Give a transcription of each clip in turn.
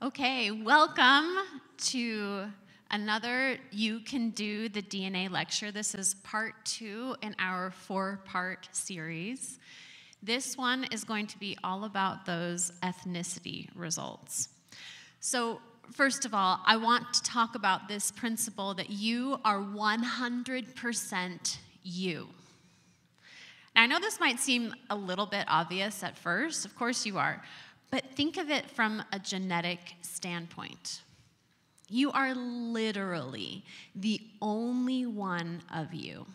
Okay, welcome to another You Can Do the DNA lecture. This is part two in our four part series. This one is going to be all about those ethnicity results. So, first of all, I want to talk about this principle that you are 100% you. Now, I know this might seem a little bit obvious at first, of course you are, but think of it from a genetic standpoint. You are literally the only one of you.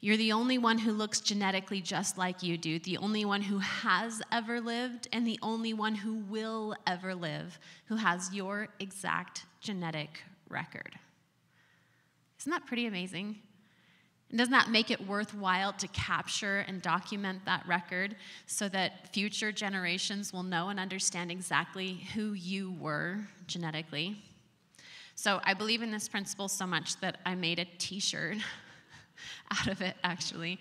You're the only one who looks genetically just like you do, the only one who has ever lived, and the only one who will ever live who has your exact genetic record. Isn't that pretty amazing? And doesn't that make it worthwhile to capture and document that record so that future generations will know and understand exactly who you were genetically? So I believe in this principle so much that I made a t shirt out of it, actually.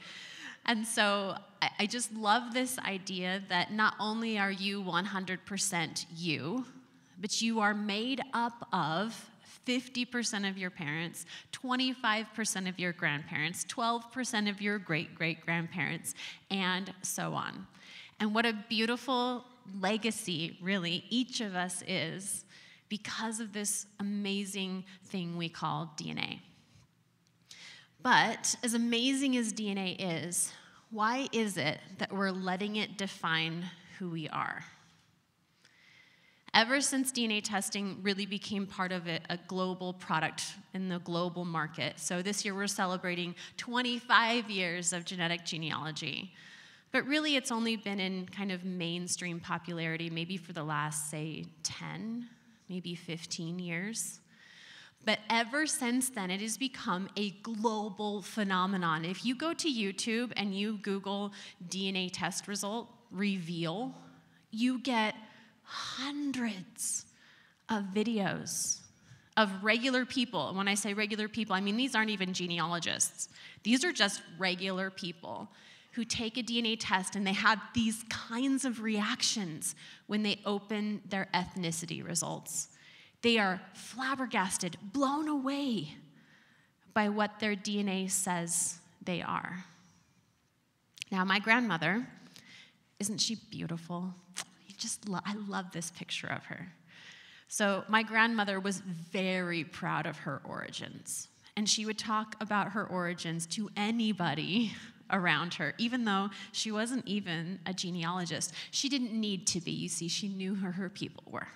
And so I just love this idea that not only are you 100% you, but you are made up of 50% of your parents, 25% of your grandparents, 12% of your great great grandparents, and so on. And what a beautiful legacy, really, each of us is because of this amazing thing we call DNA. But as amazing as DNA is, why is it that we're letting it define who we are? Ever since DNA testing really became part of it, a global product in the global market. So this year we're celebrating 25 years of genetic genealogy. But really, it's only been in kind of mainstream popularity maybe for the last, say, 10, maybe 15 years. But ever since then, it has become a global phenomenon. If you go to YouTube and you Google DNA test result reveal, you get hundreds of videos of regular people. And when I say regular people, I mean these aren't even genealogists, these are just regular people who take a DNA test and they have these kinds of reactions when they open their ethnicity results. They are flabbergasted, blown away by what their DNA says they are. Now, my grandmother, isn't she beautiful? Just lo- I love this picture of her. So my grandmother was very proud of her origins, and she would talk about her origins to anybody around her, even though she wasn't even a genealogist. She didn't need to be. You see, she knew who her people were.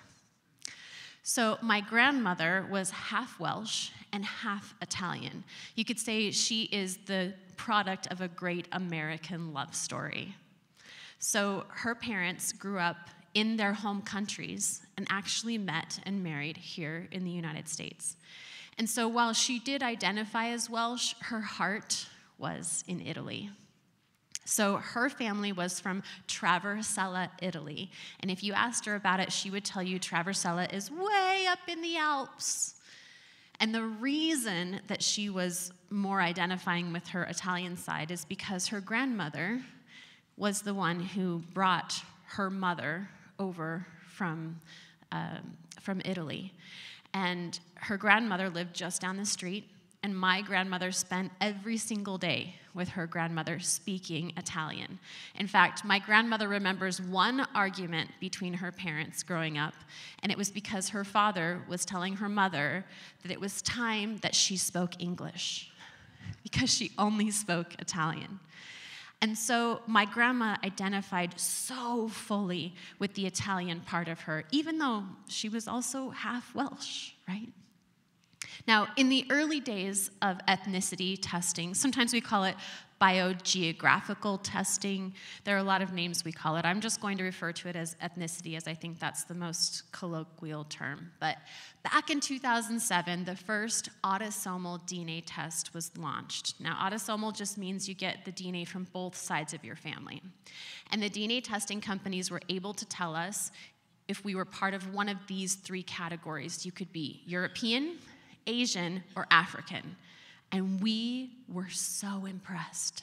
So, my grandmother was half Welsh and half Italian. You could say she is the product of a great American love story. So, her parents grew up in their home countries and actually met and married here in the United States. And so while she did identify as Welsh, her heart was in Italy. So her family was from Traversella, Italy. And if you asked her about it, she would tell you Traversella is way up in the Alps. And the reason that she was more identifying with her Italian side is because her grandmother was the one who brought her mother over from, um, from Italy. And her grandmother lived just down the street, and my grandmother spent every single day with her grandmother speaking Italian. In fact, my grandmother remembers one argument between her parents growing up, and it was because her father was telling her mother that it was time that she spoke English because she only spoke Italian. And so my grandma identified so fully with the Italian part of her, even though she was also half Welsh, right? Now, in the early days of ethnicity testing, sometimes we call it biogeographical testing. There are a lot of names we call it. I'm just going to refer to it as ethnicity, as I think that's the most colloquial term. But back in 2007, the first autosomal DNA test was launched. Now, autosomal just means you get the DNA from both sides of your family. And the DNA testing companies were able to tell us if we were part of one of these three categories. You could be European, Asian, or African. And we were so impressed.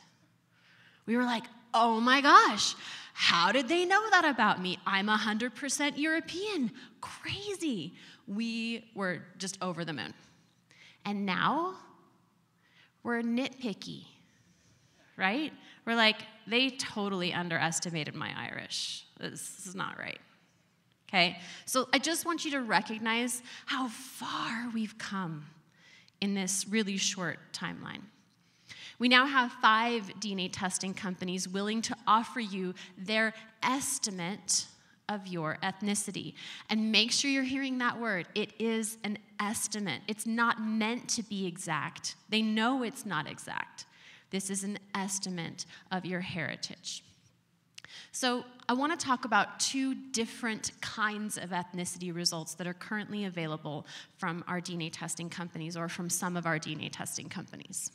We were like, oh my gosh, how did they know that about me? I'm 100% European. Crazy. We were just over the moon. And now we're nitpicky, right? We're like, they totally underestimated my Irish. This is not right. Okay? So I just want you to recognize how far we've come in this really short timeline. We now have five DNA testing companies willing to offer you their estimate of your ethnicity. And make sure you're hearing that word. It is an estimate, it's not meant to be exact. They know it's not exact. This is an estimate of your heritage. So, I want to talk about two different kinds of ethnicity results that are currently available from our DNA testing companies or from some of our DNA testing companies.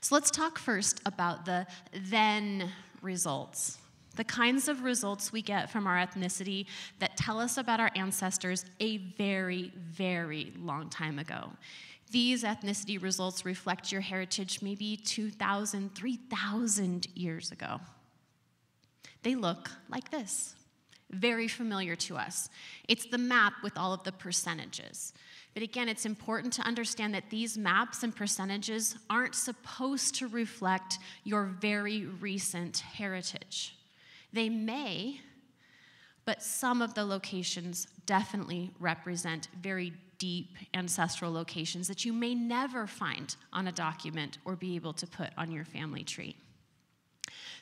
So, let's talk first about the then results. The kinds of results we get from our ethnicity that tell us about our ancestors a very, very long time ago. These ethnicity results reflect your heritage maybe 2,000, 3,000 years ago. They look like this, very familiar to us. It's the map with all of the percentages. But again, it's important to understand that these maps and percentages aren't supposed to reflect your very recent heritage. They may, but some of the locations definitely represent very deep ancestral locations that you may never find on a document or be able to put on your family tree.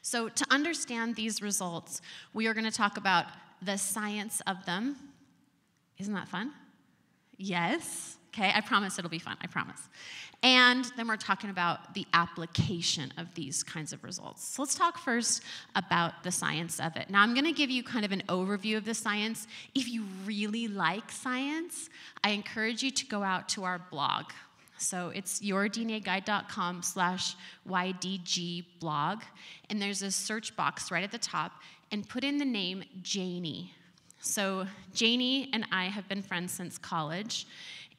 So, to understand these results, we are going to talk about the science of them. Isn't that fun? Yes. Okay, I promise it'll be fun, I promise. And then we're talking about the application of these kinds of results. So let's talk first about the science of it. Now, I'm going to give you kind of an overview of the science. If you really like science, I encourage you to go out to our blog. So it's yourdnaguide.com slash YDG blog. And there's a search box right at the top. And put in the name Janie. So Janie and I have been friends since college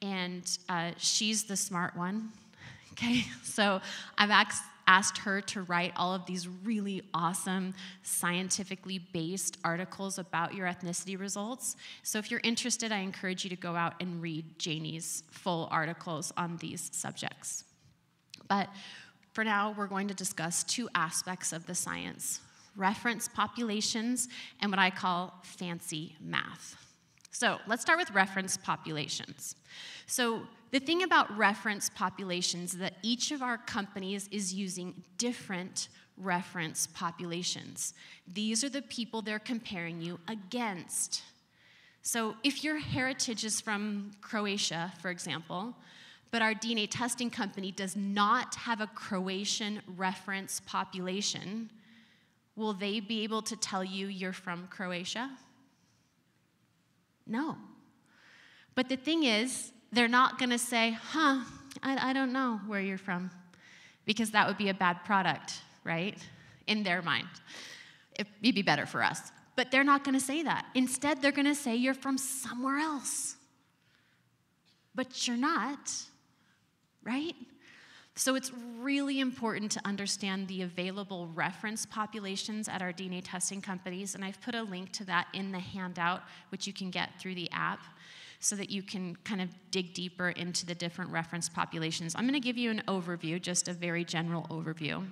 and uh, she's the smart one. Okay, so I've asked, asked her to write all of these really awesome, scientifically based articles about your ethnicity results. So if you're interested, I encourage you to go out and read Janie's full articles on these subjects. But for now, we're going to discuss two aspects of the science reference populations and what I call fancy math. So let's start with reference populations. So the thing about reference populations is that each of our companies is using different reference populations. These are the people they're comparing you against. So if your heritage is from Croatia, for example, but our DNA testing company does not have a Croatian reference population, will they be able to tell you you're from Croatia? No. But the thing is, they're not going to say, huh, I, I don't know where you're from, because that would be a bad product, right? In their mind. It'd be better for us. But they're not going to say that. Instead, they're going to say you're from somewhere else. But you're not, right? So it's really important to understand the available reference populations at our DNA testing companies, and I've put a link to that in the handout, which you can get through the app, so that you can kind of dig deeper into the different reference populations. I'm going to give you an overview, just a very general overview.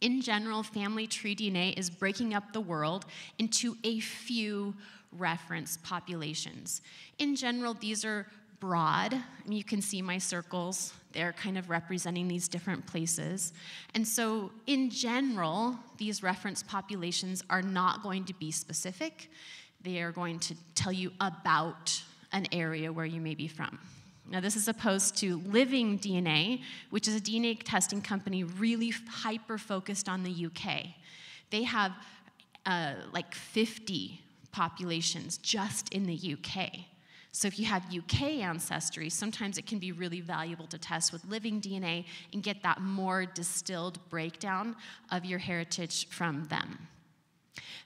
In general, family tree DNA is breaking up the world into a few reference populations. In general, these are broad. You can see my circles. They're kind of representing these different places. And so, in general, these reference populations are not going to be specific. They are going to tell you about an area where you may be from. Now, this is opposed to Living DNA, which is a DNA testing company really hyper focused on the UK. They have uh, like 50 populations just in the UK. So if you have UK ancestry, sometimes it can be really valuable to test with living DNA and get that more distilled breakdown of your heritage from them.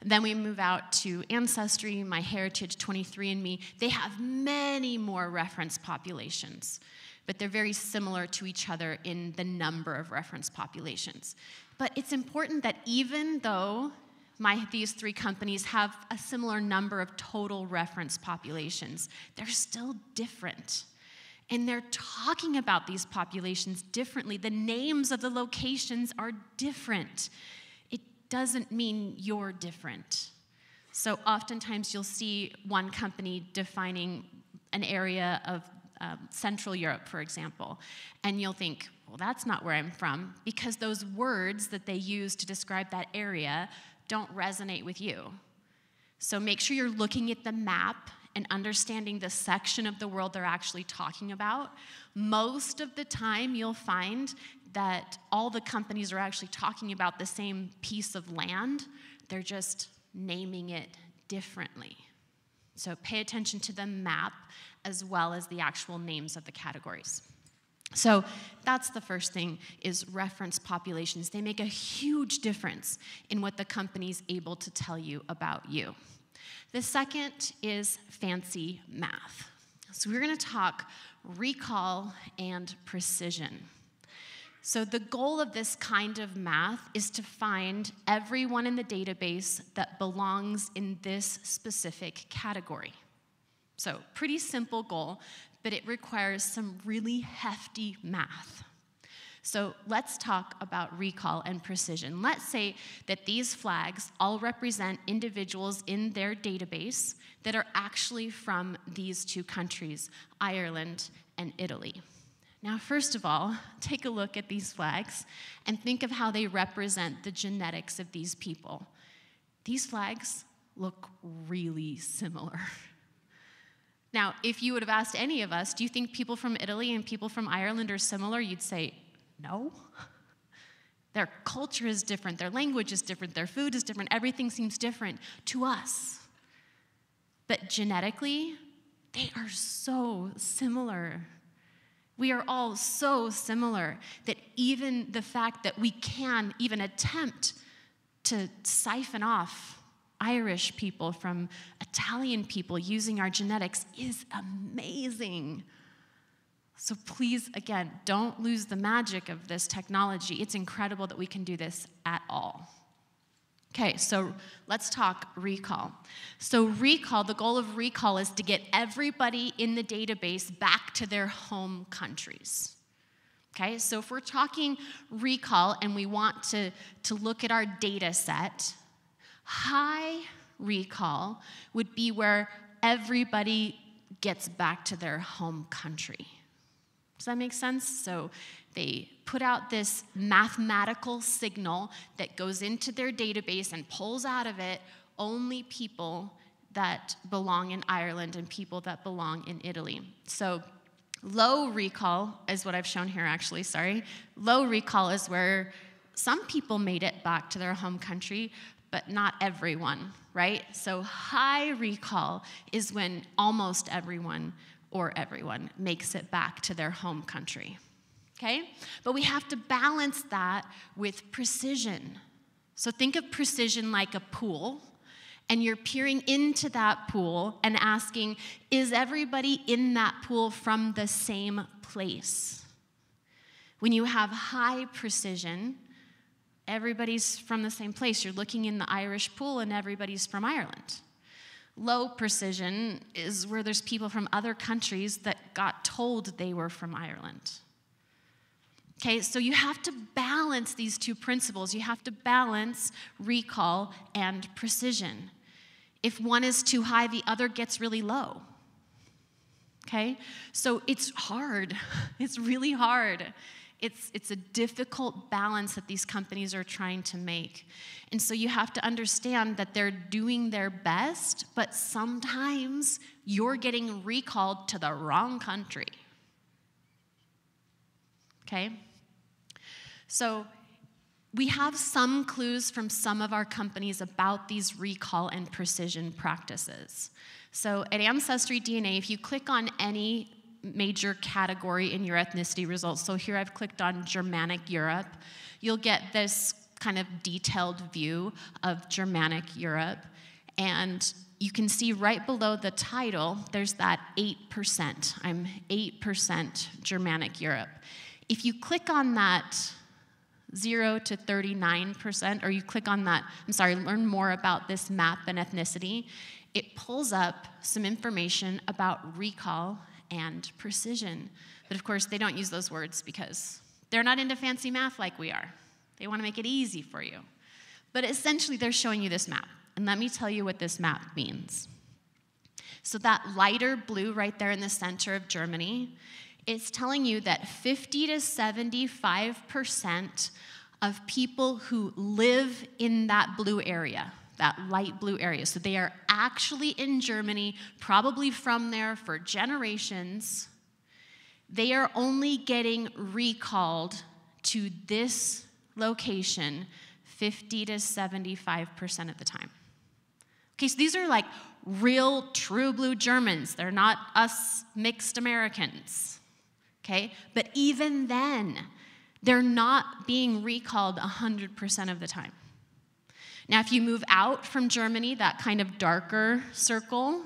Then we move out to Ancestry, MyHeritage, 23andMe. They have many more reference populations. but they're very similar to each other in the number of reference populations. But it's important that even though my, these three companies have a similar number of total reference populations, they're still different. And they're talking about these populations differently. The names of the locations are different. Doesn't mean you're different. So, oftentimes, you'll see one company defining an area of um, Central Europe, for example, and you'll think, well, that's not where I'm from, because those words that they use to describe that area don't resonate with you. So make sure you're looking at the map and understanding the section of the world they're actually talking about. Most of the time, you'll find that all the companies are actually talking about the same piece of land, they're just naming it differently. So pay attention to the map as well as the actual names of the categories. So that's the first thing is reference populations. They make a huge difference in what the company's able to tell you about you. The second is fancy math. So we're going to talk recall and precision. So, the goal of this kind of math is to find everyone in the database that belongs in this specific category. So, pretty simple goal, but it requires some really hefty math. So let's talk about recall and precision. Let's say that these flags all represent individuals in their database that are actually from these two countries, Ireland and Italy. Now, first of all, take a look at these flags and think of how they represent the genetics of these people. These flags look really similar. Now, if you would have asked any of us, do you think people from Italy and people from Ireland are similar? You'd say, no. Their culture is different, their language is different, their food is different, everything seems different to us. But genetically, they are so similar. We are all so similar that even the fact that we can even attempt to siphon off Irish people from Italian people using our genetics is amazing. So please, again, don't lose the magic of this technology. It's incredible that we can do this at all. Okay, so let's talk recall. So, recall, the goal of recall is to get everybody in the database back to their home countries. Okay, so if we're talking recall and we want to, to look at our data set, high recall would be where everybody gets back to their home country. Does that make sense? So they put out this mathematical signal that goes into their database and pulls out of it only people that belong in Ireland and people that belong in Italy. So low recall is what I've shown here, actually, sorry. Low recall is where some people made it back to their home country, but not everyone, right? So high recall is when almost everyone or everyone makes it back to their home country. Okay? But we have to balance that with precision. So think of precision like a pool, and you're peering into that pool and asking, is everybody in that pool from the same place? When you have high precision, everybody's from the same place. You're looking in the Irish pool, and everybody's from Ireland. Low precision is where there's people from other countries that got told they were from Ireland. Okay, so you have to balance these two principles. You have to balance recall and precision. If one is too high, the other gets really low. Okay, so it's hard. It's really hard. It's, it's a difficult balance that these companies are trying to make. And so you have to understand that they're doing their best, but sometimes you're getting recalled to the wrong country. Okay? So we have some clues from some of our companies about these recall and precision practices. So at Ancestry DNA, if you click on any major category in your ethnicity results. So here I've clicked on Germanic Europe. You'll get this kind of detailed view of Germanic Europe. And you can see right below the title, there's that 8%. I'm 8% Germanic Europe. If you click on that 0 to 39%, or you click on that, I'm sorry, learn more about this map and ethnicity, it pulls up some information about recall and precision. But of course, they don't use those words because they're not into fancy math like we are. They want to make it easy for you. But essentially, they're showing you this map. And let me tell you what this map means. So, that lighter blue right there in the center of Germany, it's telling you that 50 to 75% of people who live in that blue area, that light blue area, so they are actually in Germany, probably from there for generations, they are only getting recalled to this location 50 to 75% of the time. Okay, so these are like real true blue Germans. They're not us mixed Americans. Okay? But even then, they're not being recalled 100% of the time. Now, if you move out from Germany, that kind of darker circle,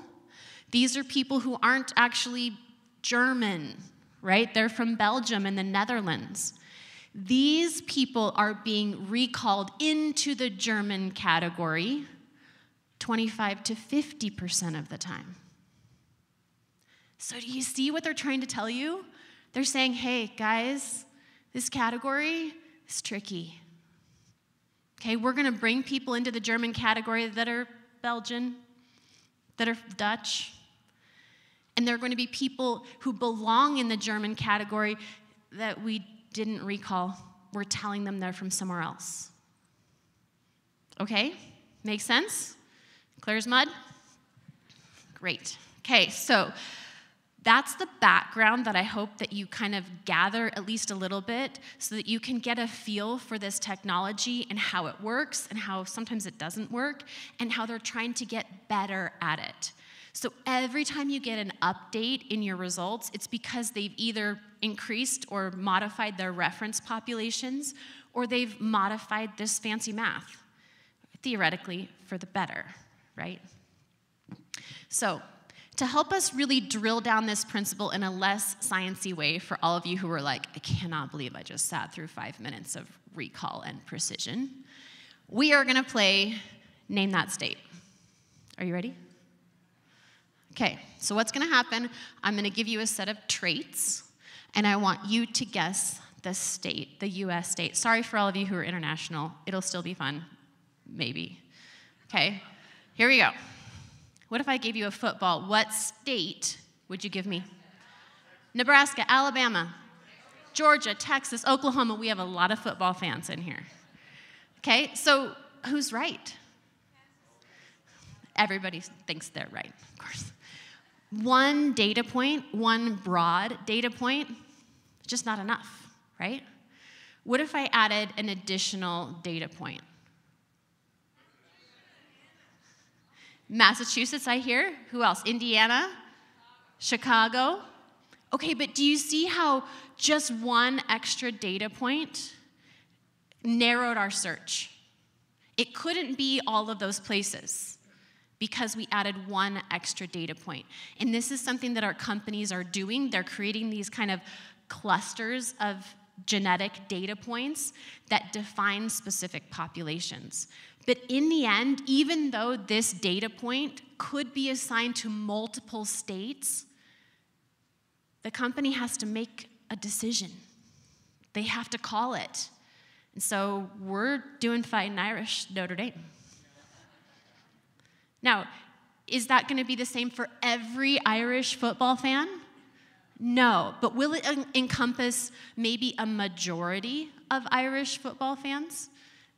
these are people who aren't actually German, right? They're from Belgium and the Netherlands. These people are being recalled into the German category 25 to 50% of the time. So, do you see what they're trying to tell you? They're saying, hey, guys, this category is tricky. Okay, we're going to bring people into the German category that are Belgian, that are Dutch, and there are going to be people who belong in the German category that we didn't recall. We're telling them they're from somewhere else. Okay? Make sense? Clear as mud? Great. Okay, so that's the background that I hope that you kind of gather at least a little bit so that you can get a feel for this technology and how it works and how sometimes it doesn't work and how they're trying to get better at it. So every time you get an update in your results, it's because they've either increased or modified their reference populations or they've modified this fancy math, theoretically, for the better, right? So, to help us really drill down this principle in a less sciency way for all of you who are like, I cannot believe I just sat through five minutes of recall and precision, we are gonna play Name That State. Are you ready? Okay, so what's gonna happen? I'm gonna give you a set of traits, and I want you to guess the state, the US state. Sorry for all of you who are international, it'll still be fun, maybe. Okay, here we go. What if I gave you a football? What state would you give me? Nebraska, Alabama, Georgia, Texas, Oklahoma. We have a lot of football fans in here. Okay, so who's right? Everybody thinks they're right, of course. One data point, one broad data point, just not enough, right? What if I added an additional data point? Massachusetts, I hear. Who else? Indiana? Chicago? Okay, but do you see how just one extra data point narrowed our search? It couldn't be all of those places because we added one extra data point. And this is something that our companies are doing. They're creating these kind of clusters of genetic data points that define specific populations. But in the end, even though this data point could be assigned to multiple states, the company has to make a decision. They have to call it. And so we're doing Fighting Irish Notre Dame. Now, is that going to be the same for every Irish football fan? No, but will it en- encompass maybe a majority of Irish football fans?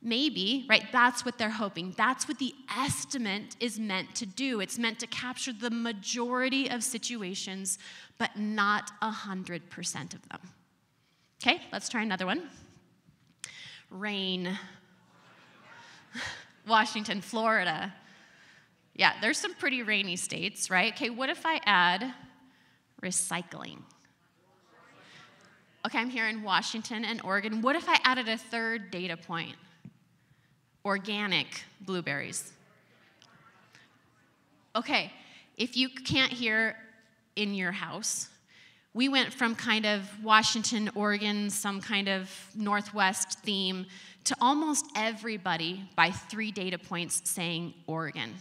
Maybe, right? That's what they're hoping. That's what the estimate is meant to do. It's meant to capture the majority of situations, but not 100% of them. Okay, let's try another one. Rain. Washington, Florida. Yeah, there's some pretty rainy states, right? Okay, what if I add recycling? Okay, I'm here in Washington and Oregon. What if I added a third data point? Organic blueberries. Okay, if you can't hear in your house, we went from kind of Washington, Oregon, some kind of Northwest theme, to almost everybody by three data points saying Oregon.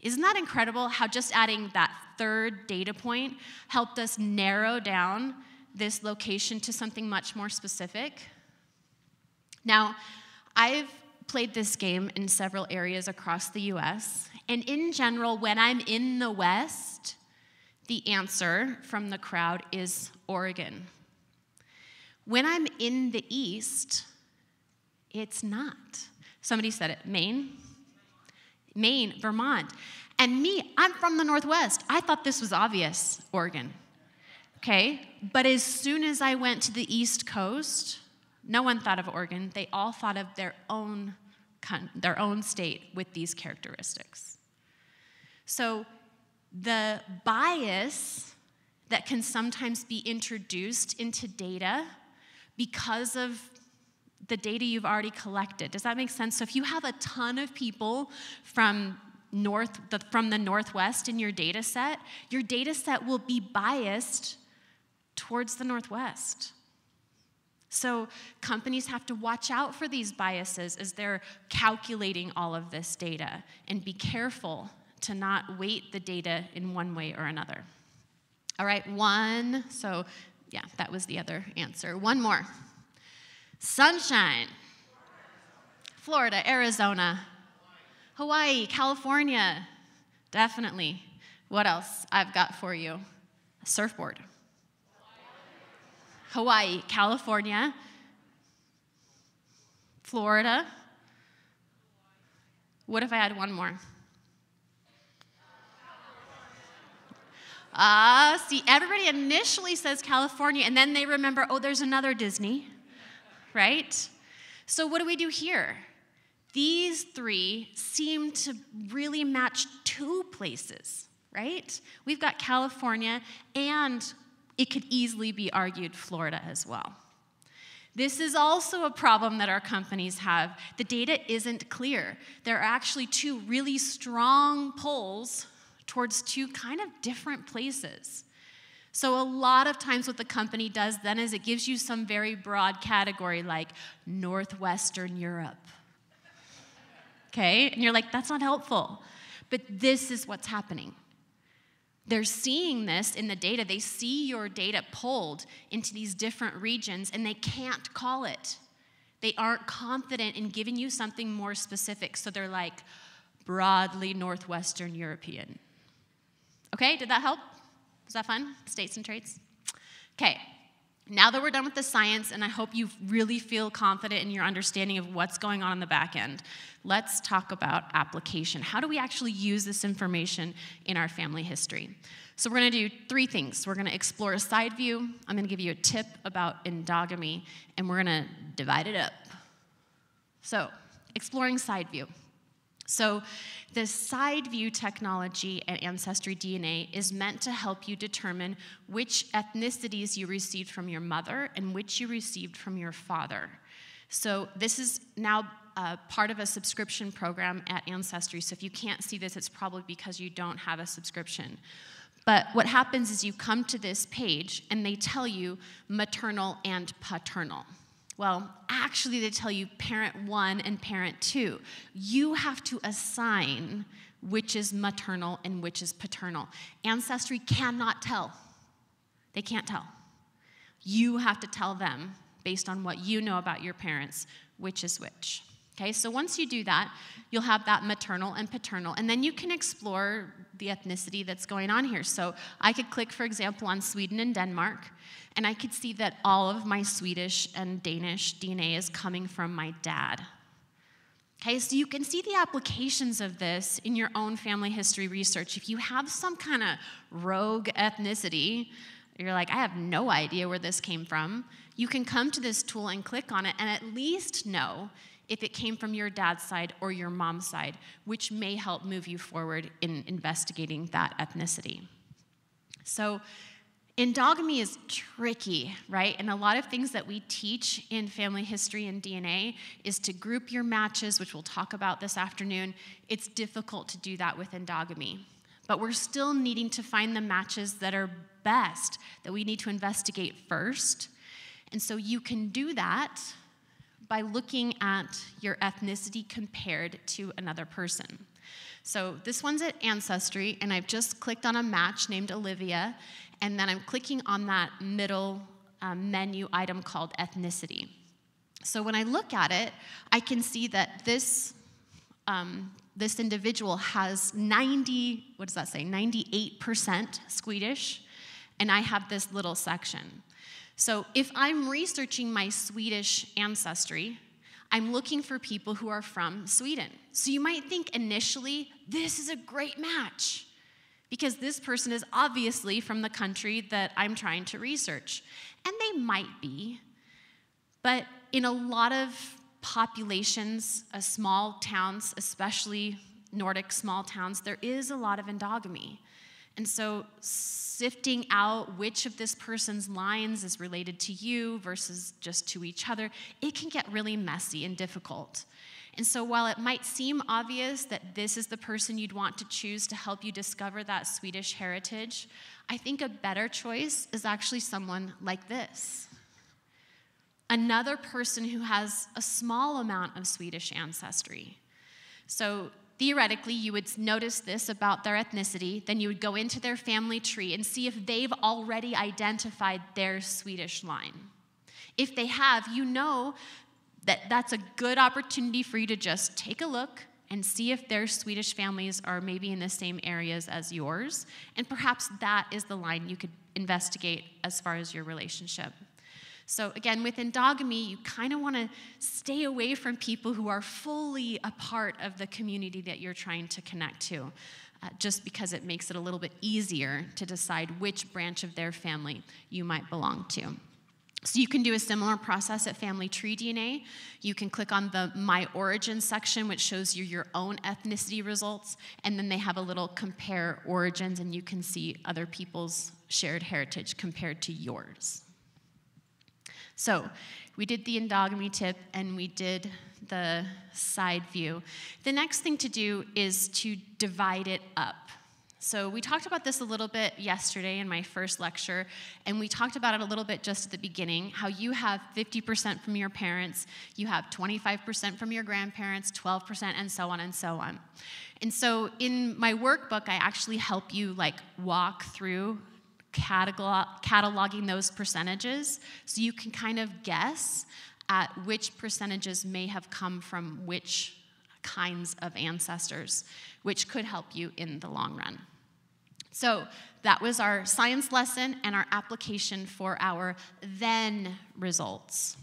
Isn't that incredible how just adding that third data point helped us narrow down this location to something much more specific? Now, I've played this game in several areas across the US, and in general, when I'm in the West, the answer from the crowd is Oregon. When I'm in the East, it's not. Somebody said it Maine, Maine, Vermont. And me, I'm from the Northwest. I thought this was obvious, Oregon. Okay? But as soon as I went to the East Coast, no one thought of Oregon. They all thought of their own, their own state with these characteristics. So the bias that can sometimes be introduced into data because of the data you've already collected. Does that make sense? So if you have a ton of people from north the, from the northwest in your data set, your data set will be biased towards the northwest. So companies have to watch out for these biases as they're calculating all of this data and be careful to not weight the data in one way or another. All right, one. So, yeah, that was the other answer. One more. Sunshine. Florida, Arizona, Hawaii, California. Definitely. What else I've got for you? A surfboard. Hawaii, California, Florida. What if I had one more? Ah, uh, see, everybody initially says California, and then they remember, oh, there's another Disney, right? So, what do we do here? These three seem to really match two places, right? We've got California, and it could easily be argued Florida as well. This is also a problem that our companies have. The data isn't clear. There are actually two really strong pulls towards two kind of different places. So, a lot of times, what the company does then is it gives you some very broad category like Northwestern Europe. Okay? And you're like, that's not helpful. But this is what's happening. They're seeing this in the data. They see your data pulled into these different regions and they can't call it. They aren't confident in giving you something more specific. So they're like, broadly Northwestern European. Okay, did that help? Was that fun? States and traits? Okay, now that we're done with the science, and I hope you really feel confident in your understanding of what's going on in the back end, let's talk about application. How do we actually use this information in our family history? So, we're going to do three things. We're going to explore a side view, I'm going to give you a tip about endogamy, and we're going to divide it up. So, exploring side view. So, the side view technology at Ancestry DNA is meant to help you determine which ethnicities you received from your mother and which you received from your father. So, this is now uh, part of a subscription program at Ancestry. So, if you can't see this, it's probably because you don't have a subscription. But what happens is you come to this page and they tell you maternal and paternal. Well, actually, they tell you parent one and parent two. You have to assign which is maternal and which is paternal. Ancestry cannot tell. They can't tell. You have to tell them, based on what you know about your parents, which is which. Okay, so once you do that, you'll have that maternal and paternal, and then you can explore the ethnicity that's going on here. So I could click, for example, on Sweden and Denmark, and I could see that all of my Swedish and Danish DNA is coming from my dad. Okay, so you can see the applications of this in your own family history research. If you have some kind of rogue ethnicity, you're like, I have no idea where this came from, you can come to this tool and click on it and at least know if it came from your dad's side or your mom's side, which may help move you forward in investigating that ethnicity. So, Endogamy is tricky, right? And a lot of things that we teach in family history and DNA is to group your matches, which we'll talk about this afternoon. It's difficult to do that with endogamy. But we're still needing to find the matches that are best, that we need to investigate first. And so you can do that by looking at your ethnicity compared to another person. So this one's at Ancestry, and I've just clicked on a match named Olivia, and then I'm clicking on that middle um, menu item called ethnicity. So when I look at it, I can see that this, um, this individual has 90, what does that say, 98% Swedish, and I have this little section. So if I'm researching my Swedish ancestry, I'm looking for people who are from Sweden. So you might think initially, this is a great match because this person is obviously from the country that I'm trying to research. And they might be, but in a lot of populations, uh, small towns, especially Nordic small towns, there is a lot of endogamy. And so, sifting out which of this person's lines is related to you versus just to each other, it can get really messy and difficult. And so, while it might seem obvious that this is the person you'd want to choose to help you discover that Swedish heritage, I think a better choice is actually someone like this. Another person who has a small amount of Swedish ancestry. So, theoretically, you would notice this about their ethnicity, then you would go into their family tree and see if they've already identified their Swedish line. If they have, you know that that's a good opportunity for you to just take a look and see if their Swedish families are maybe in the same areas as yours. And perhaps that is the line you could investigate as far as your relationship. So, again, with endogamy, you kind of want to stay away from people who are fully a part of the community that you're trying to connect to, uh, just because it makes it a little bit easier to decide which branch of their family you might belong to. So you can do a similar process at Family Tree DNA. You can click on the My Origin section, which shows you your own ethnicity results, and then they have a little compare origins, and you can see other people's shared heritage compared to yours. So we did the endogamy tip, and we did the side view. The next thing to do is to divide it up. So, we talked about this a little bit yesterday in my first lecture, and we talked about it a little bit just at the beginning how you have 50% from your parents, you have 25% from your grandparents, 12%, and so on and so on. And so, in my workbook, I actually help you like walk through catalog- cataloging those percentages so you can kind of guess at which percentages may have come from which kinds of ancestors, which could help you in the long run. So that was our science lesson and our application for our then results.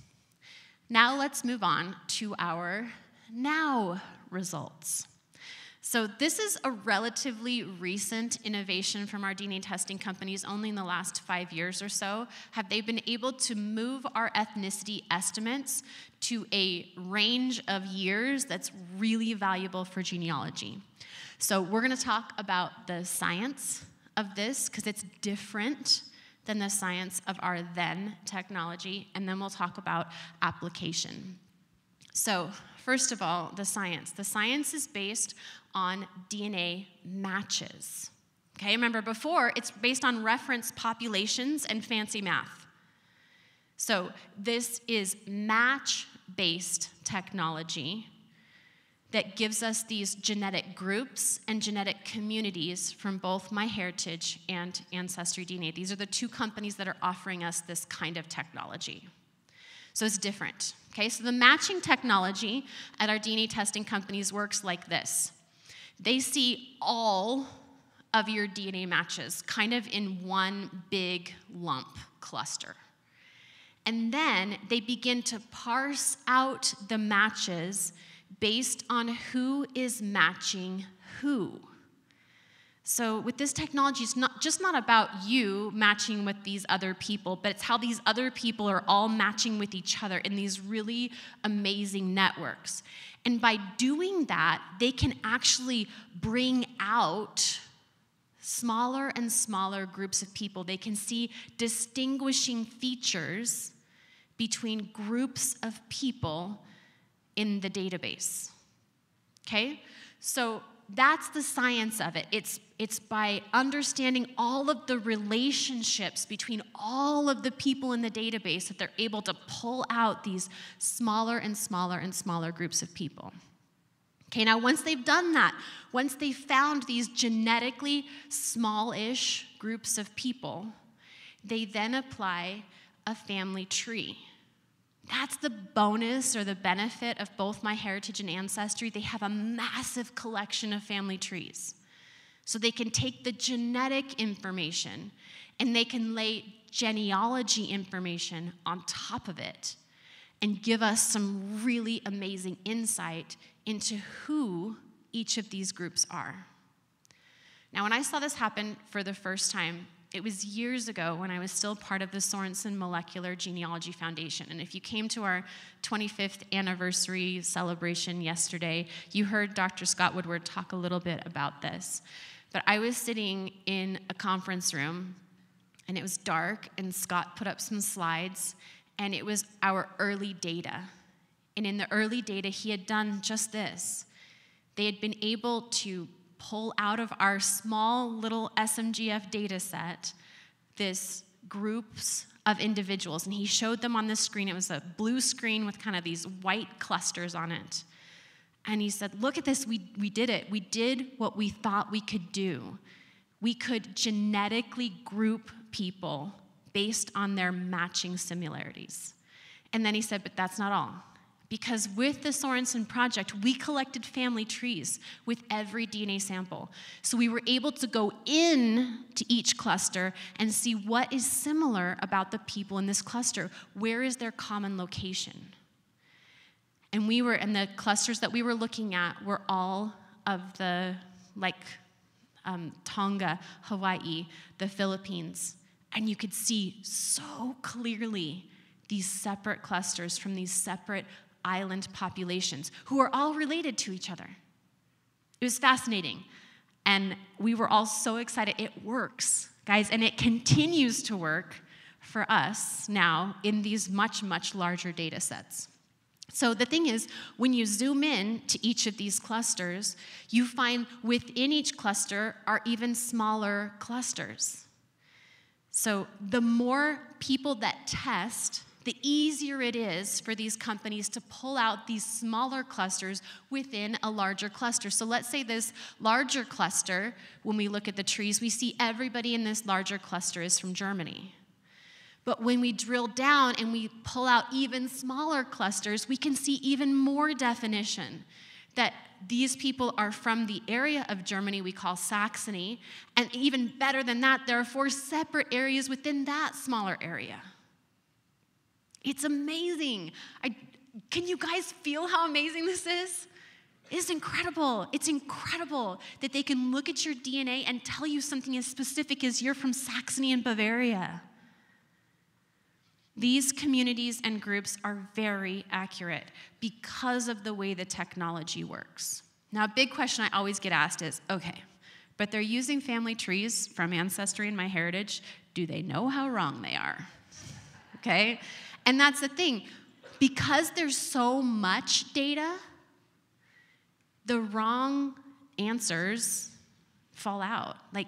Now let's move on to our now results. So, this is a relatively recent innovation from our DNA testing companies, only in the last five years or so. Have they been able to move our ethnicity estimates to a range of years that's really valuable for genealogy? So, we're going to talk about the science of this because it's different than the science of our then technology, and then we'll talk about application. So, first of all, the science. The science is based on DNA matches. Okay, remember before, it's based on reference populations and fancy math. So, this is match based technology that gives us these genetic groups and genetic communities from both MyHeritage and Ancestry DNA. These are the two companies that are offering us this kind of technology. So it's different. Okay, so the matching technology at our DNA testing companies works like this they see all of your DNA matches kind of in one big lump cluster. And then they begin to parse out the matches based on who is matching who. So, with this technology, it's not just not about you matching with these other people, but it's how these other people are all matching with each other in these really amazing networks. And by doing that, they can actually bring out smaller and smaller groups of people. They can see distinguishing features between groups of people in the database. Okay? So that's the science of it. It's, it's by understanding all of the relationships between all of the people in the database that they're able to pull out these smaller and smaller and smaller groups of people. Okay, now once they've done that, once they've found these genetically small-ish groups of people, they then apply a family tree. That's the bonus or the benefit of both MyHeritage and Ancestry. They have a massive collection of family trees. So they can take the genetic information and they can lay genealogy information on top of it and give us some really amazing insight into who each of these groups are. Now, when I saw this happen for the first time, it was years ago when I was still part of the Sorensen Molecular Genealogy Foundation. And if you came to our 25th anniversary celebration yesterday, you heard Dr. Scott Woodward talk a little bit about this. But I was sitting in a conference room, and it was dark, and Scott put up some slides, and it was our early data. And in the early data, he had done just this. They had been able to pull out of our small little SMGF data set this groups of individuals. And he showed them on the screen. It was a blue screen with kind of these white clusters on it. And he said, Look at this, we, we did it. We did what we thought we could do. We could genetically group people based on their matching similarities. And then he said, But that's not all. Because with the Sorensen project, we collected family trees with every DNA sample. So we were able to go in to each cluster and see what is similar about the people in this cluster. Where is their common location? And we were, and the clusters that we were looking at were all of the, like um, Tonga, Hawaii, the Philippines. And you could see so clearly these separate clusters from these separate island populations who are all related to each other. It was fascinating. And we were all so excited. It works, guys, and it continues to work for us now in these much, much larger data sets. So the thing is, when you zoom in to each of these clusters, you find within each cluster are even smaller clusters. So the more people that test, the easier it is for these companies to pull out these smaller clusters within a larger cluster. So let's say this larger cluster, when we look at the trees, we see everybody in this larger cluster is from Germany. But when we drill down and we pull out even smaller clusters, we can see even more definition that these people are from the area of Germany we call Saxony. And even better than that, there are four separate areas within that smaller area. It's amazing. I, can you guys feel how amazing this is? It's incredible. It's incredible that they can look at your DNA and tell you something as specific as you're from Saxony and Bavaria. These communities and groups are very accurate because of the way the technology works. Now, a big question I always get asked is okay, but they're using family trees from Ancestry and MyHeritage. Do they know how wrong they are? Okay? And that's the thing. Because there's so much data, the wrong answers fall out. Like,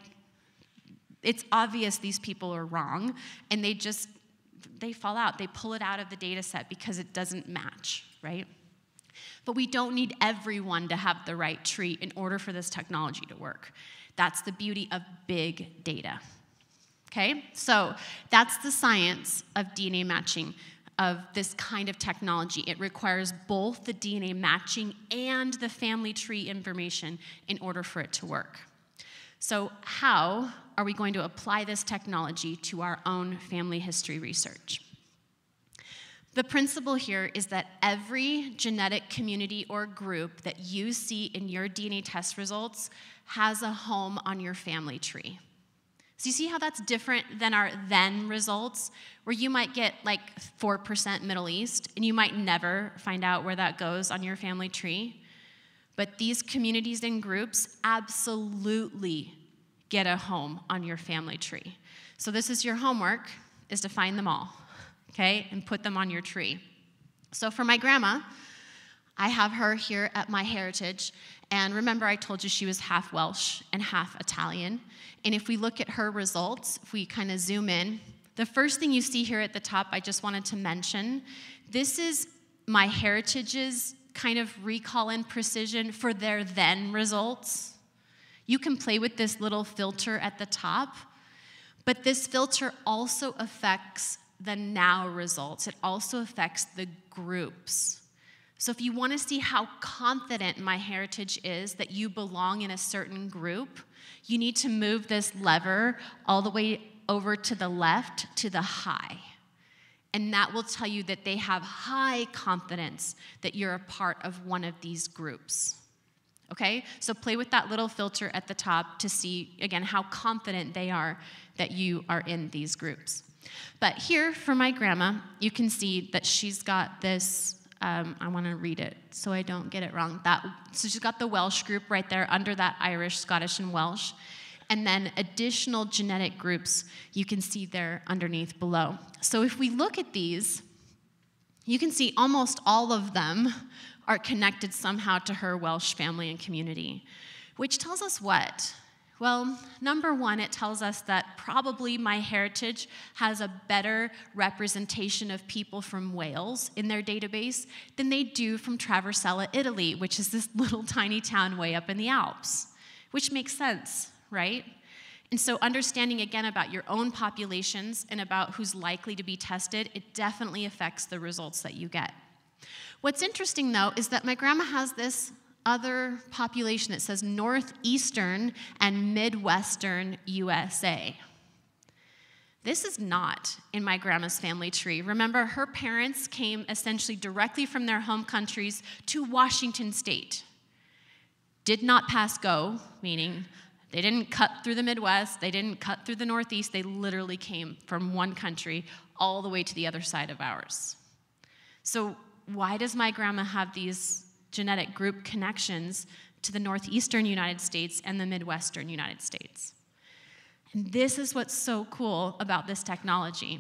it's obvious these people are wrong, and they just they fall out. They pull it out of the data set because it doesn't match, right? But we don't need everyone to have the right tree in order for this technology to work. That's the beauty of big data. Okay? So that's the science of DNA matching, of this kind of technology. It requires both the DNA matching and the family tree information in order for it to work. So, how are we going to apply this technology to our own family history research? The principle here is that every genetic community or group that you see in your DNA test results has a home on your family tree. So, you see how that's different than our then results, where you might get like 4% Middle East, and you might never find out where that goes on your family tree? But these communities and groups absolutely get a home on your family tree. So this is your homework is to find them all, okay? And put them on your tree. So for my grandma, I have her here at MyHeritage. And remember, I told you she was half Welsh and half Italian. And if we look at her results, if we kind of zoom in, the first thing you see here at the top, I just wanted to mention this is MyHeritage's kind of recall and precision for their then results. You can play with this little filter at the top, but this filter also affects the now results. It also affects the groups. So, if you want to see how confident MyHeritage is that you belong in a certain group, you need to move this lever all the way over to the left to the high. And that will tell you that they have high confidence that you're a part of one of these groups. Okay? So play with that little filter at the top to see, again, how confident they are that you are in these groups. But here for my grandma, you can see that she's got this um, I want to read it so I don't get it wrong. That, so she's got the Welsh group right there under that Irish, Scottish, and Welsh. And then additional genetic groups you can see there underneath below. So if we look at these, you can see almost all of them are connected somehow to her Welsh family and community, which tells us what? Well, number one, it tells us that probably MyHeritage has a better representation of people from Wales in their database than they do from Traversella, Italy, which is this little tiny town way up in the Alps, which makes sense, right? And so, understanding again about your own populations and about who's likely to be tested, it definitely affects the results that you get. What's interesting though is that my grandma has this other population that says northeastern and midwestern USA. This is not in my grandma's family tree. Remember, her parents came essentially directly from their home countries to Washington state. Did not pass go, meaning they didn't cut through the Midwest, they didn't cut through the Northeast, they literally came from one country all the way to the other side of ours. So, why does my grandma have these genetic group connections to the northeastern United States and the midwestern United States. And this is what's so cool about this technology.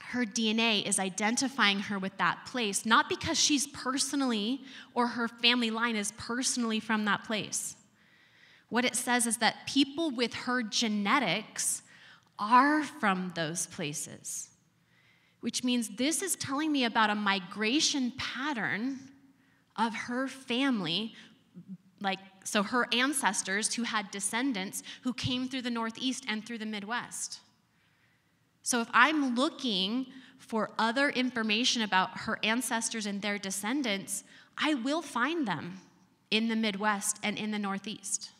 Her DNA is identifying her with that place, not because she's personally or her family line is personally from that place. What it says is that people with her genetics are from those places, which means this is telling me about a migration pattern of her family, like, so her ancestors who had descendants who came through the Northeast and through the Midwest. So if I'm looking for other information about her ancestors and their descendants, I will find them in the Midwest and in the Northeast.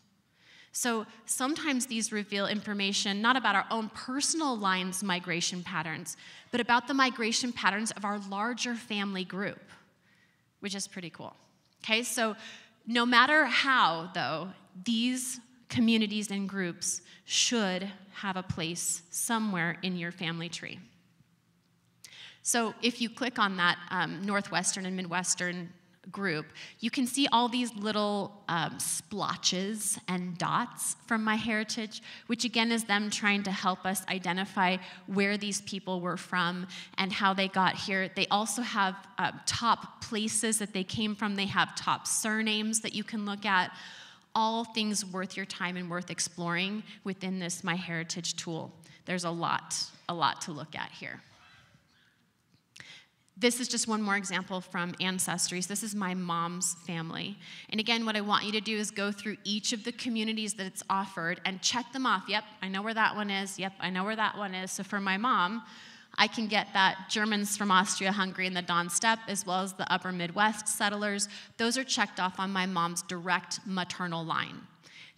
So sometimes these reveal information not about our own personal lines migration patterns, but about the migration patterns of our larger family group which is pretty cool. Okay, so no matter how, though, these communities and groups should have a place somewhere in your family tree. So if you click on that um, Northwestern and Midwestern group, you can see all these little um, splotches and dots from MyHeritage, which again is them trying to help us identify where these people were from and how they got here. They also have uh, top places that they came from, they have top surnames that you can look at. All things worth your time and worth exploring within this MyHeritage tool. There's a lot, a lot to look at here. This is just one more example from Ancestries. This is my mom's family. And again, what I want you to do is go through each of the communities that it's offered and check them off. Yep, I know where that one is. Yep, I know where that one is. So for my mom, I can get that Germans from Austria Hungary and the Don Steppe, as well as the upper Midwest settlers. Those are checked off on my mom's direct maternal line.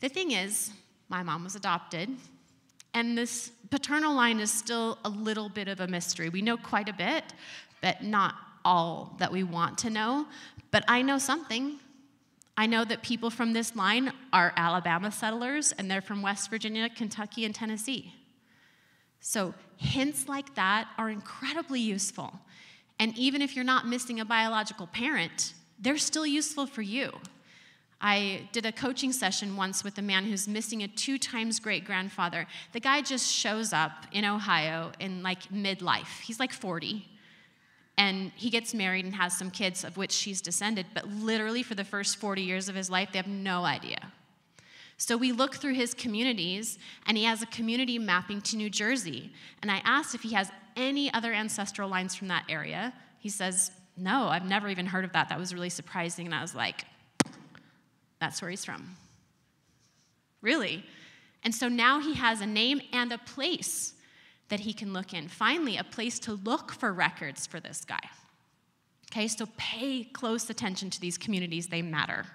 The thing is, my mom was adopted, and this paternal line is still a little bit of a mystery. We know quite a bit, but not all that we want to know. But I know something. I know that people from this line are Alabama settlers and they're from West Virginia, Kentucky, and Tennessee. So, hints like that are incredibly useful. And even if you're not missing a biological parent, they're still useful for you. I did a coaching session once with a man who's missing a two times great grandfather. The guy just shows up in Ohio in like midlife. He's like 40. And he gets married and has some kids, of which she's descended, but literally for the first 40 years of his life, they have no idea. So we look through his communities, and he has a community mapping to New Jersey. And I asked if he has any other ancestral lines from that area. He says, No, I've never even heard of that. That was really surprising. And I was like, That's where he's from. Really? And so now he has a name and a place that he can look in. Finally, a place to look for records for this guy. Okay, so pay close attention to these communities, they matter.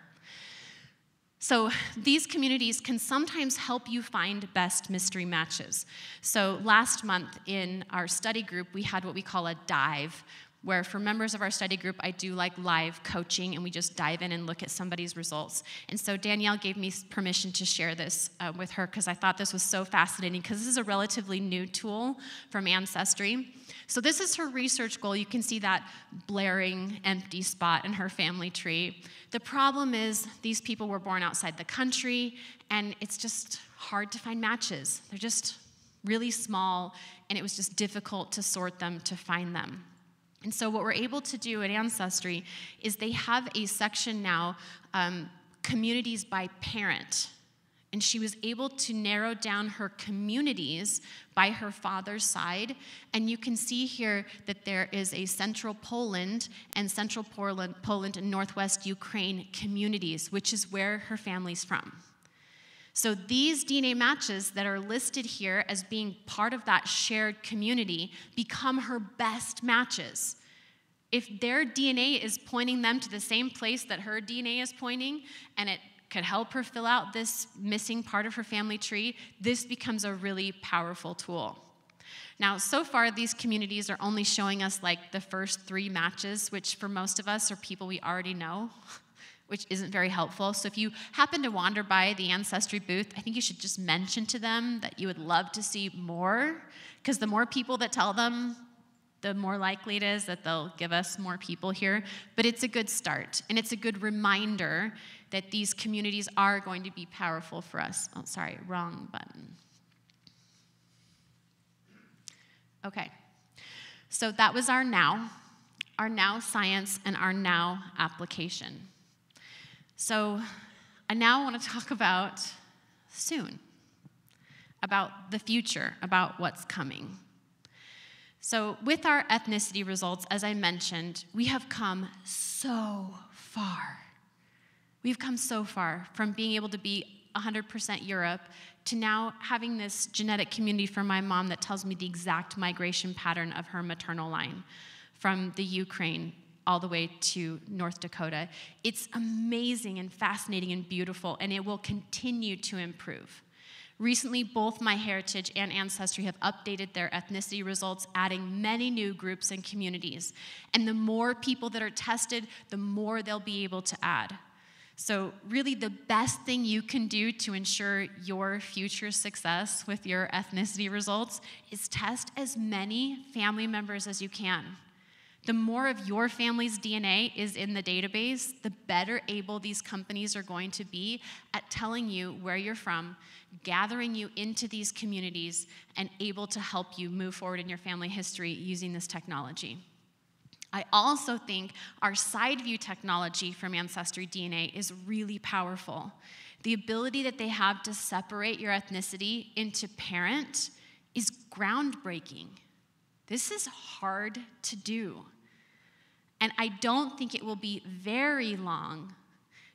So, these communities can sometimes help you find best mystery matches. So, last month in our study group, we had what we call a dive, where for members of our study group, I do like live coaching and we just dive in and look at somebody's results. And so Danielle gave me permission to share this uh, with her because I thought this was so fascinating because this is a relatively new tool from Ancestry. So this is her research goal. You can see that blaring empty spot in her family tree. The problem is these people were born outside the country and it's just hard to find matches. They're just really small and it was just difficult to sort them to find them. And so, what we're able to do at Ancestry is they have a section now, um, communities by parent. And she was able to narrow down her communities by her father's side. And you can see here that there is a central Poland and central Poland, Poland and northwest Ukraine communities, which is where her family's from. So these DNA matches that are listed here as being part of that shared community become her best matches. If their DNA is pointing them to the same place that her DNA is pointing, and it could help her fill out this missing part of her family tree, this becomes a really powerful tool. Now, so far, these communities are only showing us like the first three matches, which for most of us are people we already know. which isn't very helpful. So if you happen to wander by the Ancestry booth, I think you should just mention to them that you would love to see more, because the more people that tell them, the more likely it is that they'll give us more people here. But it's a good start, and it's a good reminder that these communities are going to be powerful for us. Oh, sorry, wrong button. Okay, so that was our now, our now science, and our now application. So I now want to talk about soon, about the future, about what's coming. So, with our ethnicity results, as I mentioned, we have come so far. We've come so far from being able to be 100% Europe to now having this genetic community for my mom that tells me the exact migration pattern of her maternal line from the Ukraine all the way to North Dakota. It's amazing and fascinating and beautiful, and it will continue to improve. Recently, both MyHeritage and Ancestry have updated their ethnicity results, adding many new groups and communities. And the more people that are tested, the more they'll be able to add. So, really, the best thing you can do to ensure your future success with your ethnicity results is test as many family members as you can. The more of your family's DNA is in the database, the better able these companies are going to be at telling you where you're from, gathering you into these communities, and able to help you move forward in your family history using this technology. I also think our SideView technology from Ancestry DNA is really powerful. The ability that they have to separate your ethnicity into parent is groundbreaking. This is hard to do. And I don't think it will be very long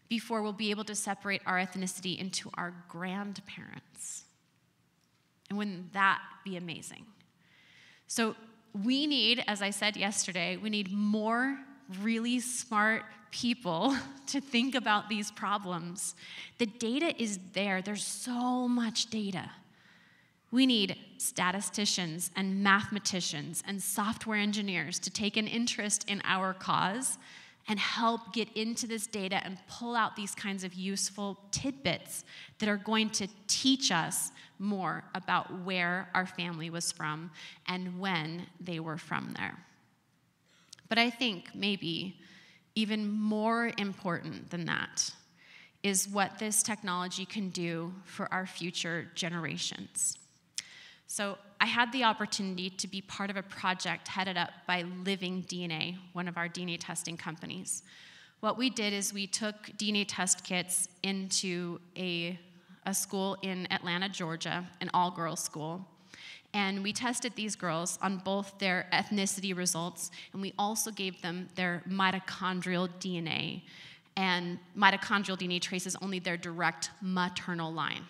before we'll be able to separate our ethnicity into our grandparents. And wouldn't that be amazing? So, we need, as I said yesterday, we need more really smart people to think about these problems. The data is there, there's so much data. We need statisticians and mathematicians and software engineers to take an interest in our cause and help get into this data and pull out these kinds of useful tidbits that are going to teach us more about where our family was from and when they were from there. But I think maybe even more important than that is what this technology can do for our future generations. So, I had the opportunity to be part of a project headed up by Living DNA, one of our DNA testing companies. What we did is we took DNA test kits into a, a school in Atlanta, Georgia, an all girls school. And we tested these girls on both their ethnicity results, and we also gave them their mitochondrial DNA. And mitochondrial DNA traces only their direct maternal line.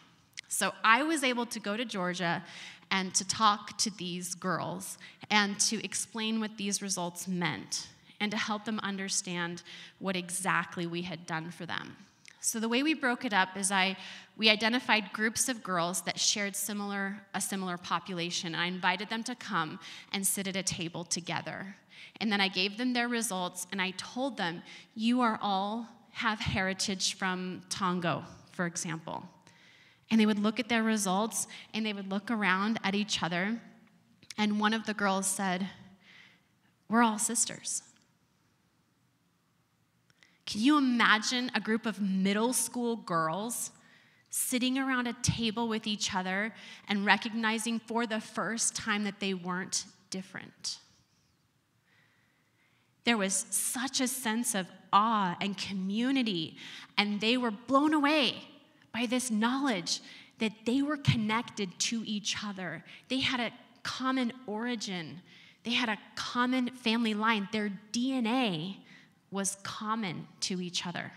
So I was able to go to Georgia and to talk to these girls and to explain what these results meant and to help them understand what exactly we had done for them. So the way we broke it up is I we identified groups of girls that shared similar a similar population. I invited them to come and sit at a table together. And then I gave them their results and I told them, "You are all have heritage from Tonga, for example." And they would look at their results and they would look around at each other. And one of the girls said, We're all sisters. Can you imagine a group of middle school girls sitting around a table with each other and recognizing for the first time that they weren't different? There was such a sense of awe and community, and they were blown away by this knowledge that they were connected to each other. They had a common origin, they had a common family line. Their DNA was common to each other.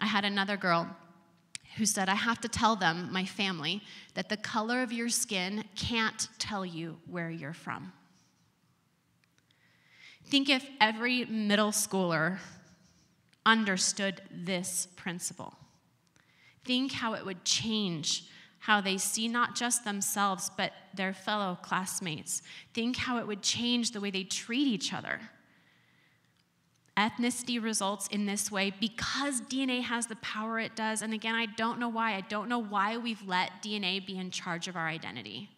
I had another girl who said, I have to tell them, my family, that the color of your skin can't tell you where you're from. Think if every middle schooler understood this principle. Think how it would change how they see not just themselves, but their fellow classmates. Think how it would change the way they treat each other. Ethnicity results in this way because DNA has the power it does. And again, I don't know why. I don't know why we've let DNA be in charge of our identity.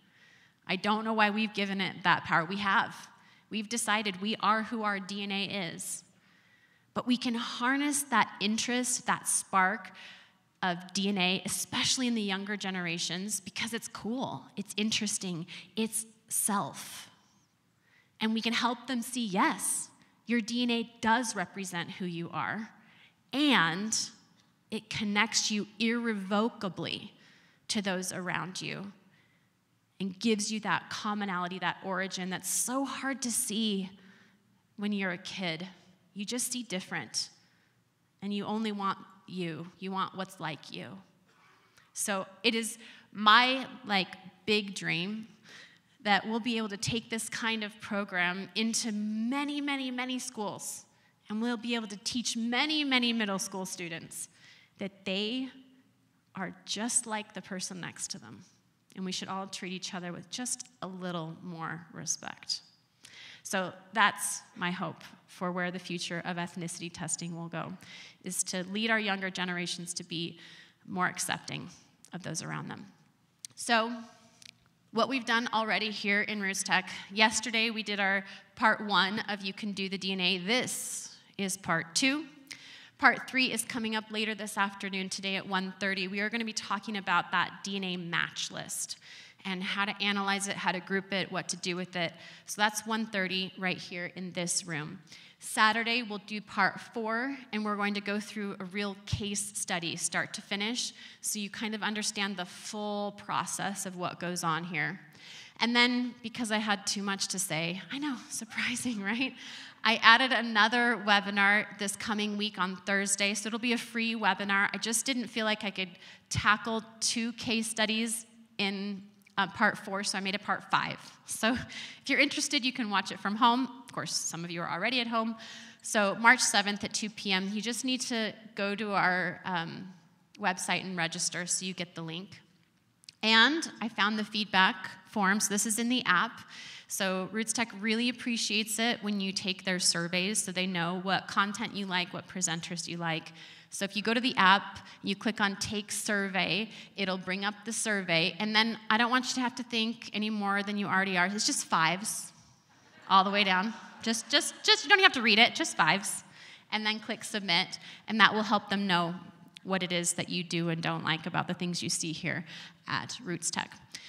I don't know why we've given it that power. We have. We've decided we are who our DNA is. But we can harness that interest, that spark of DNA, especially in the younger generations, because it's cool, it's interesting, it's self. And we can help them see yes, your DNA does represent who you are, and it connects you irrevocably to those around you and gives you that commonality, that origin that's so hard to see when you're a kid. You just see different, and you only want you. You want what's like you. So it is my like big dream that we'll be able to take this kind of program into many, many, many schools. And we'll be able to teach many, many middle school students that they are just like the person next to them. And we should all treat each other with just a little more respect. So that's my hope for where the future of ethnicity testing will go, is to lead our younger generations to be more accepting of those around them. So, what we've done already here in RootsTech, yesterday we did our part one of You Can Do the DNA. This is part two. Part three is coming up later this afternoon today at 1.30. We are going to be talking about that DNA match list and how to analyze it, how to group it, what to do with it. So that's 1.30 right here in this room. Saturday, we'll do part four, and we're going to go through a real case study, start to finish, so you kind of understand the full process of what goes on here. And then, because I had too much to say, I know, surprising, right? I added another webinar this coming week on Thursday, so it'll be a free webinar. I just didn't feel like I could tackle two case studies in uh, part four, so I made it part five. So if you're interested, you can watch it from home. Of course, some of you are already at home. So March 7th at 2 p.m., you just need to go to our um, website and register so you get the link. And I found the feedback forms. This is in the app. So RootsTech really appreciates it when you take their surveys so they know what content you like, what presenters you like. So if you go to the app, you click on Take Survey, it'll bring up the survey. And then I don't want you to have to think any more than you already are. It's just fives all the way down. Just, just, just, you don't have to read it, just fives. and then click submit, and that will help them know what it is that you do and don't like about the things you see here at RootsTech.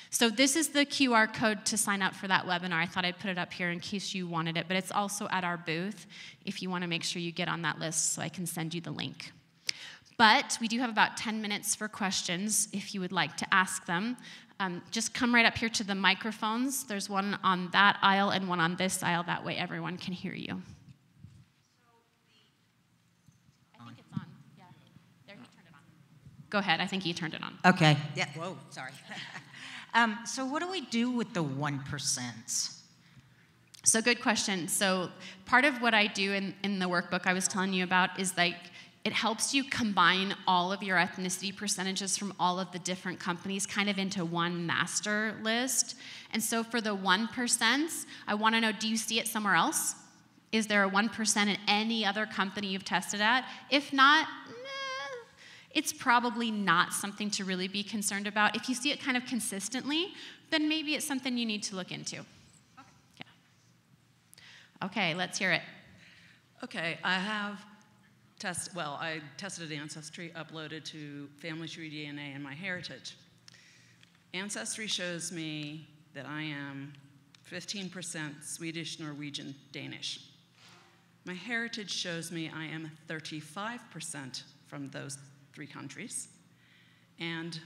So this is the QR code to sign up for that webinar. I thought I'd put it up here in case you wanted it, but it's also at our booth if you want to make sure you get on that list so I can send you the link. But we do have about 10 minutes for questions if you would like to ask them. Um, just come right up here to the microphones. There's one on that aisle and one on this aisle. That way everyone can hear you. Go ahead. I think he turned it on. Okay. Yeah. Whoa. Sorry. um, so, what do we do with the one percent? So, good question. So, part of what I do in, in the workbook I was telling you about is like it helps you combine all of your ethnicity percentages from all of the different companies kind of into one master list. And so, for the 1%, I want to know do you see it somewhere else? Is there a 1% in any other company you've tested at? If not, it's probably not something to really be concerned about. If you see it kind of consistently, then maybe it's something you need to look into. Okay. Yeah. Okay, let's hear it. Okay, I have test well, I tested Ancestry, uploaded to Family Tree DNA and MyHeritage. Ancestry shows me that I am 15% Swedish, Norwegian, Danish. MyHeritage shows me I am 35% from those three countries. And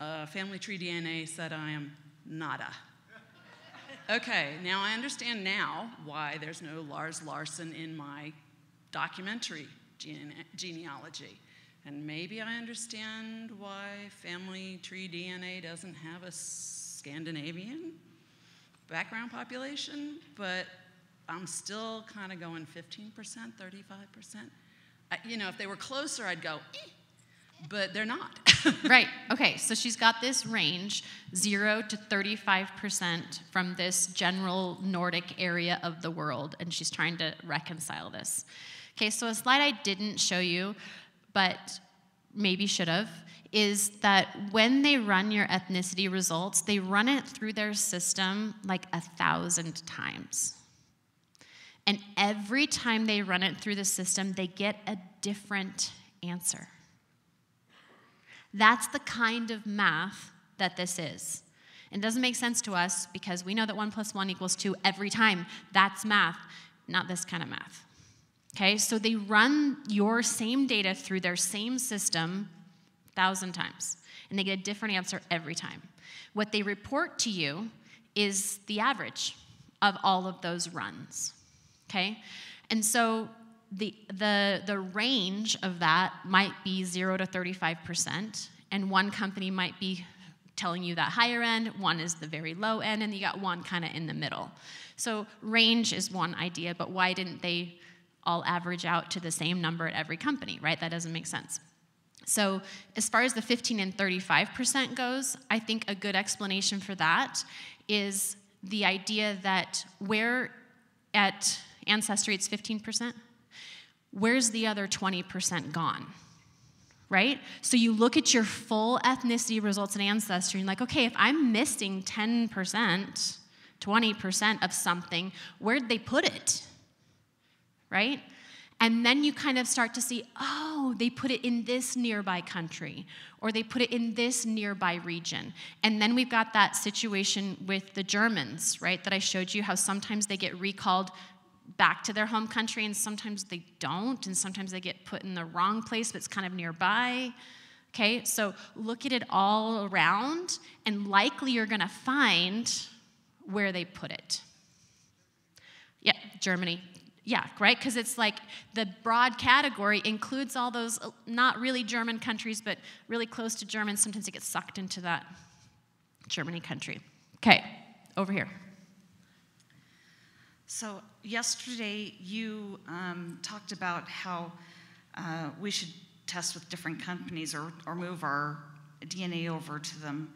uh, Family Tree DNA said I am nada. Okay, now I understand now why there's no Lars Larson in my documentary gene- genealogy. And maybe I understand why Family Tree DNA doesn't have a Scandinavian background population, but I'm still kind of going 15%, 35%. I, you know, if they were closer, I'd go, eh but they're not. right. Okay. So she's got this range, 0 to 35% from this general Nordic area of the world, and she's trying to reconcile this. Okay, so a slide I didn't show you, but maybe should have, is that when they run your ethnicity results, they run it through their system like a thousand times. And every time they run it through the system, they get a different answer. That's the kind of math that this is. It doesn't make sense to us because we know that 1 plus 1 equals 2 every time. That's math, not this kind of math. Okay, so they run your same data through their same system a thousand times, and they get a different answer every time. What they report to you is the average of all of those runs. Okay, and so the, the, the range of that might be 0 to 35%, and one company might be telling you that higher end, one is the very low end, and you got one kind of in the middle. So range is one idea, but why didn't they all average out to the same number at every company, right? That doesn't make sense. So, as far as the 15 and 35% goes, I think a good explanation for that is the idea that where at Ancestry it's 15%, where's the other 20% gone? Right? So you look at your full ethnicity results in Ancestry and like, okay, if I'm missing 10%, 20% of something, where'd they put it? Right? And then you kind of start to see, oh, they put it in this nearby country, or they put it in this nearby region. And then we've got that situation with the Germans, right, that I showed you how sometimes they get recalled back to their home country, and sometimes they don't, and sometimes they get put in the wrong place, but it's kind of nearby. Okay, so look at it all around, and likely you're gonna find where they put it. Yeah, Germany. Yeah, right? Because it's like the broad category includes all those uh, not really German countries, but really close to German. Sometimes it gets sucked into that Germany country. Okay, over here. So, yesterday you um, talked about how uh, we should test with different companies or, or move our DNA over to them.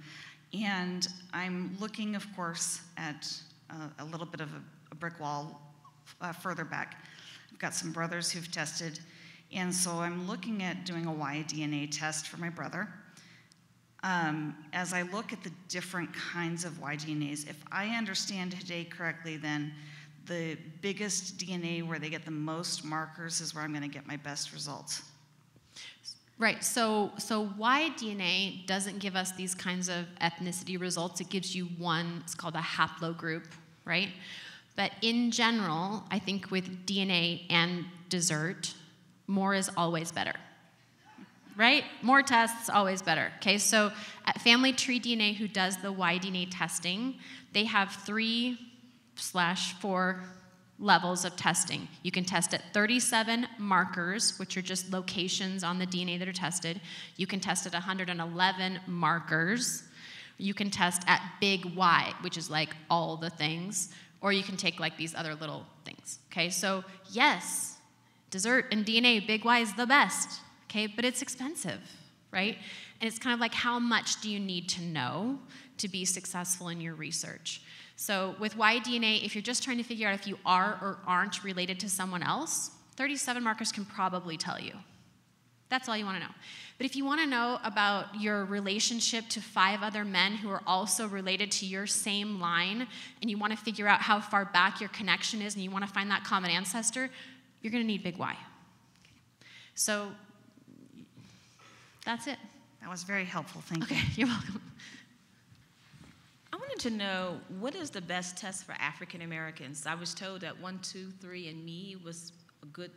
And I'm looking, of course, at uh, a little bit of a, a brick wall uh, further back. I've got some brothers who've tested, and so I'm looking at doing a Y DNA test for my brother. Um, as I look at the different kinds of Y DNAs, if I understand today correctly, then the biggest DNA where they get the most markers is where I'm going to get my best results. Right. So, so Y DNA doesn't give us these kinds of ethnicity results. It gives you one. It's called a haplogroup, right? But in general, I think with DNA and dessert, more is always better. Right? More tests, always better. Okay, so at Family Tree DNA, who does the Y-DNA testing, they have three slash four levels of testing. You can test at 37 markers, which are just locations on the DNA that are tested. You can test at 111 markers. You can test at big Y, which is like all the things. Or you can take like these other little things. Okay, so yes, dessert and DNA, big Y is the best. Okay, but it's expensive, right? And it's kind of like how much do you need to know to be successful in your research? So with Y-DNA, if you're just trying to figure out if you are or aren't related to someone else, 37 markers can probably tell you. That's all you want to know. But if you want to know about your relationship to five other men who are also related to your same line, and you want to figure out how far back your connection is, and you want to find that common ancestor, you're going to need big Y. So that's it. That was very helpful. Thank Okay, you. you're welcome. I wanted to know what is the best test for African Americans? I was told that 123 and Me was a good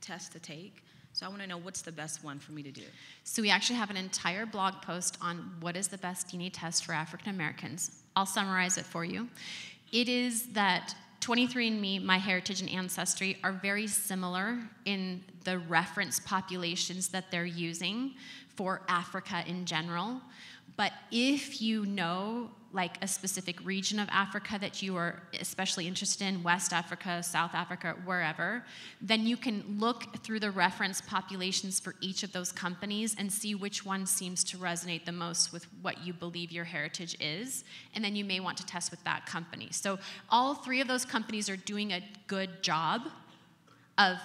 test to take. So I want to know what's the best one for me to do. So we actually have an entire blog post on what is the best DNA test for African Americans. I'll summarize it for you. It is that 23andMe, MyHeritage, and Ancestry are very similar in the reference populations that they're using for Africa in general. But if you know like a specific region of Africa that you are especially interested in, West Africa, South Africa, wherever, then you can look through the reference populations for each of those companies and see which one seems to resonate the most with what you believe your heritage is. And then you may want to test with that company. So all three of those companies are doing a good job of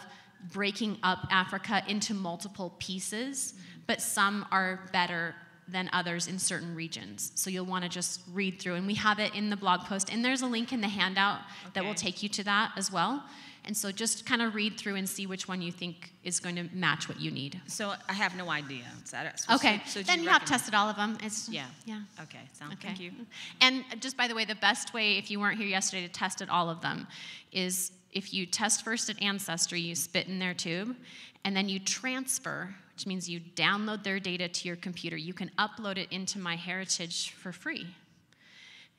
breaking up Africa into multiple pieces, but some are better than others in certain regions. So you'll want to just read through, and we have it in the blog post, and there's a link in the handout that will take you to that as well. And so just kind of read through and see which one you think is going to match what you need. So I have no idea. So Okay, so then you you have tested all of them. It's Yeah. yeah. Okay, sound, Okay. thank you. And just by the way, the best way, if you weren't here yesterday, to test at all of them is if you test first at Ancestry, you spit in their tube, and then you transfer, which means you download their data to your computer. You can upload it into MyHeritage for free.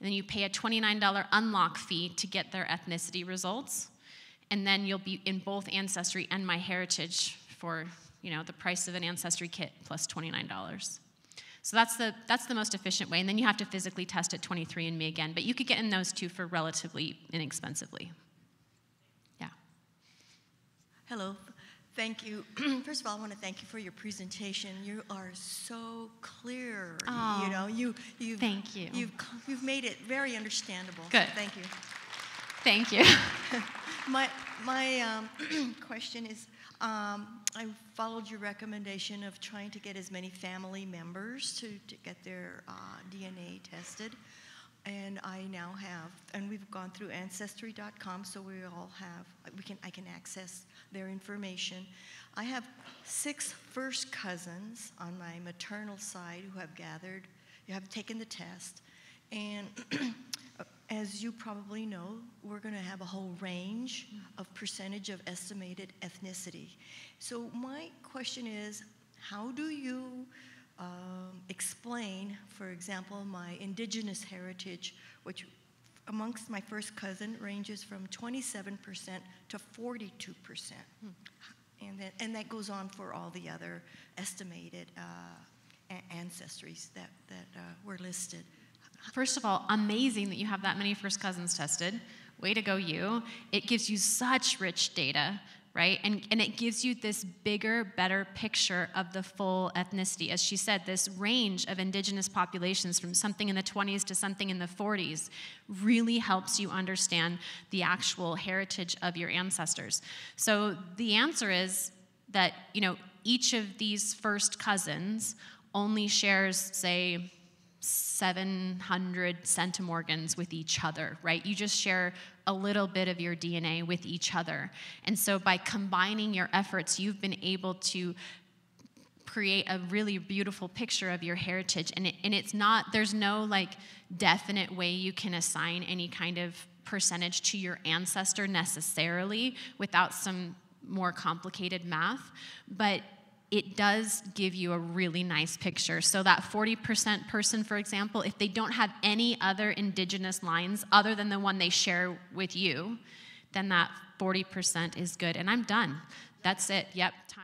And then you pay a $29 unlock fee to get their ethnicity results. And then you'll be in both Ancestry and MyHeritage for, you know, the price of an Ancestry kit plus $29. So that's the, that's the most efficient way. And then you have to physically test at 23andMe again. But you could get in those two for relatively inexpensively. Yeah. Hello, thank you. First of all, I want to thank you for your presentation. You are so clear. Oh, you know, you you thank you. You've you've made it very understandable. Good. Thank you. Thank you. My my um, question is, um, I followed your recommendation of trying to get as many family members to, to get their uh, DNA tested, and I now have, and we've gone through Ancestry.com, so we all have, we can I can access their information. I have six first cousins on my maternal side who have gathered, who have taken the test, and as you probably know, we're going to have a whole range of percentage of estimated ethnicity. So my question is, how do you um, explain, for example, my indigenous heritage, which amongst my first cousin ranges from 27% to 42%. And, that, and that goes on for all the other estimated uh, ancestries that, that uh, were listed. First of all, amazing that you have that many first cousins tested. Way to go, you. It gives you such rich data, right? And, and it gives you this bigger, better picture of the full ethnicity. As she said, this range of indigenous populations from something in the 20s to something in the 40s really helps you understand the actual heritage of your ancestors. So the answer is that, you know, each of these first cousins only shares, say, 700 centimorgans with each other, right? You just share a little bit of your DNA with each other. And so by combining your efforts, you've been able to create a really beautiful picture of your heritage and, it, and it's not there's no like definite way you can assign any kind of percentage to your ancestor necessarily without some more complicated math but it does give you a really nice picture. So that 40% person for example if they don't have any other indigenous lines other than the one they share with you then that 40% is good. And i'm done. That's it. Yep. Time